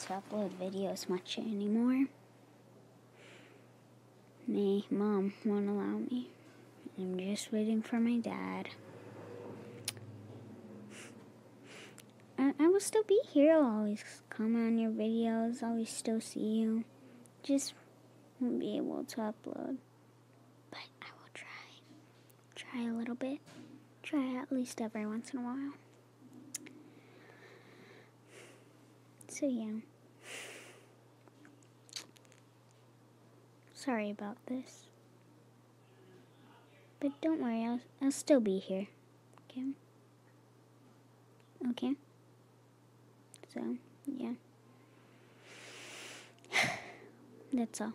to upload videos much anymore. Me, mom won't allow me. I'm just waiting for my dad. I, I will still be here. I'll always comment on your videos. I'll always still see you. Just won't be able to upload. But I will try. Try a little bit. Try at least every once in a while. So, yeah. Sorry about this. But don't worry, I'll, I'll still be here. Okay? Okay? So, yeah. That's all.